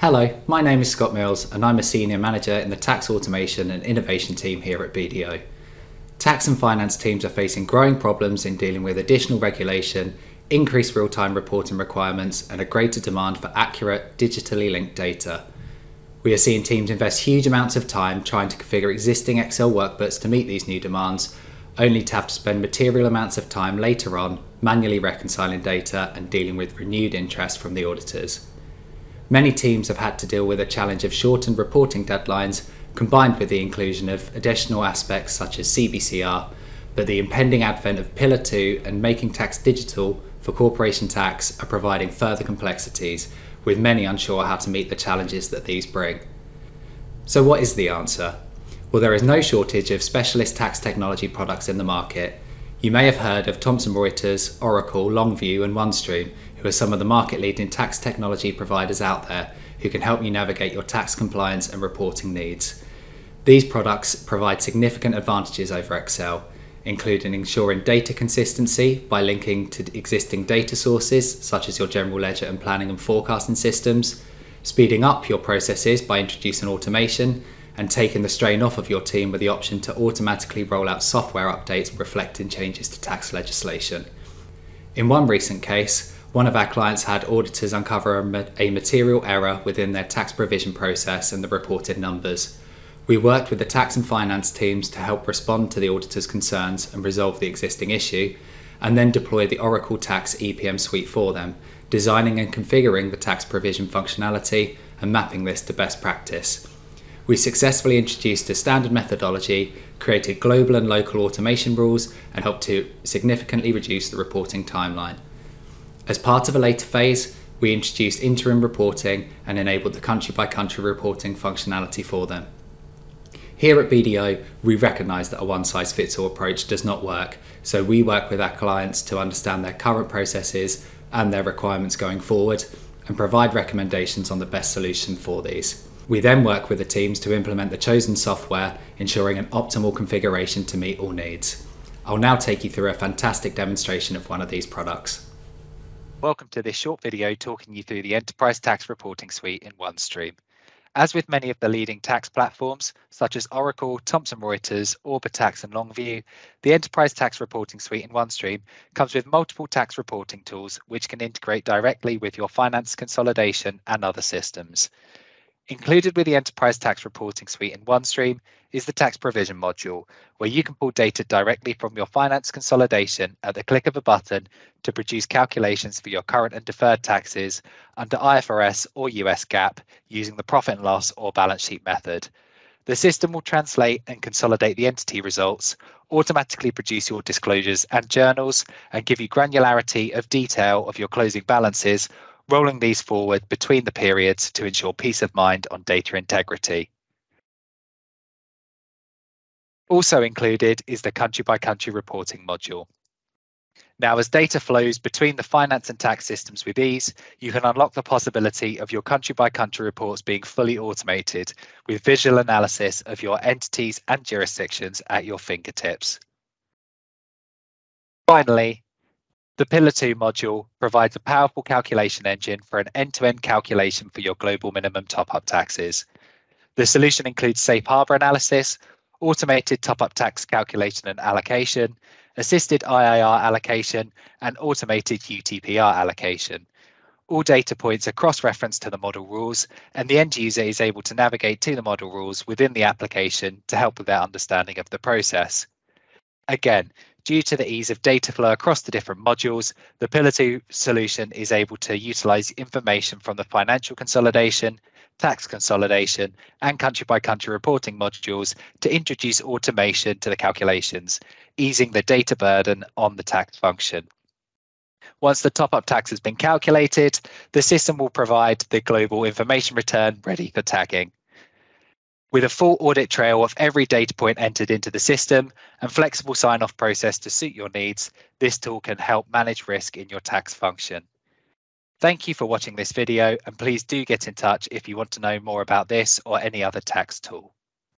Hello, my name is Scott Mills and I'm a Senior Manager in the Tax Automation and Innovation team here at BDO. Tax and finance teams are facing growing problems in dealing with additional regulation, increased real time reporting requirements, and a greater demand for accurate, digitally linked data. We are seeing teams invest huge amounts of time trying to configure existing Excel workbooks to meet these new demands, only to have to spend material amounts of time later on manually reconciling data and dealing with renewed interest from the auditors. Many teams have had to deal with a challenge of shortened reporting deadlines combined with the inclusion of additional aspects such as CBCR, but the impending advent of Pillar 2 and making tax digital for corporation tax are providing further complexities, with many unsure how to meet the challenges that these bring. So, what is the answer? Well, there is no shortage of specialist tax technology products in the market. You may have heard of Thomson Reuters, Oracle, Longview, and OneStream, who are some of the market leading tax technology providers out there who can help you navigate your tax compliance and reporting needs. These products provide significant advantages over Excel, including ensuring data consistency by linking to existing data sources such as your general ledger and planning and forecasting systems, speeding up your processes by introducing automation, and taking the strain off of your team with the option to automatically roll out software updates reflecting changes to tax legislation. In one recent case, one of our clients had auditors uncover a, material error within their tax provision process and the reported numbers. We worked with the tax and finance teams to help respond to the auditor's concerns and resolve the existing issue, and then deploy the Oracle Tax EPM suite for them, designing and configuring the tax provision functionality and mapping this to best practice. We successfully introduced a standard methodology, created global and local automation rules, and helped to significantly reduce the reporting timeline. As part of a later phase, we introduced interim reporting and enabled the country by country reporting functionality for them. Here at BDO, we recognise that a one size fits all approach does not work, so we work with our clients to understand their current processes and their requirements going forward and provide recommendations on the best solution for these. We then work with the teams to implement the chosen software, ensuring an optimal configuration to meet all needs. I'll now take you through a fantastic demonstration of one of these products. Welcome to this short video talking you through the Enterprise Tax Reporting Suite in OneStream. As with many of the leading tax platforms, such as Oracle, Thomson Reuters, Orbitax, and Longview, the Enterprise Tax Reporting Suite in OneStream comes with multiple tax reporting tools which can integrate directly with your finance consolidation and other systems. Included with the Enterprise Tax Reporting Suite in OneStream is the Tax Provision module, where you can pull data directly from your finance consolidation at the click of a button to produce calculations for your current and deferred taxes under IFRS or US GAAP using the profit and loss or balance sheet method. The system will translate and consolidate the entity results, automatically produce your disclosures and journals, and give you granularity of detail of your closing balances rolling these forward between the periods to ensure peace of mind on data integrity. Also included is the country by country reporting module. Now, as data flows between the finance and tax systems with ease, you can unlock the possibility of your country by country reports being fully automated with visual analysis of your entities and jurisdictions at your fingertips. Finally, the Pillar 2 module provides a powerful calculation engine for an end-to-end calculation for your global minimum top-up taxes. The solution includes safe harbor analysis, automated top-up tax calculation and allocation, assisted IIR allocation, and automated UTPR allocation. All data points are cross-referenced to the model rules, and the end user is able to navigate to the model rules within the application to help with their understanding of the process. Again, Due to the ease of data flow across the different modules, the Pillar 2 solution is able to utilize information from the financial consolidation, tax consolidation, and country by country reporting modules to introduce automation to the calculations, easing the data burden on the tax function. Once the top up tax has been calculated, the system will provide the global information return ready for tagging. With a full audit trail of every data point entered into the system and flexible sign off process to suit your needs, this tool can help manage risk in your tax function. Thank you for watching this video and please do get in touch if you want to know more about this or any other tax tool.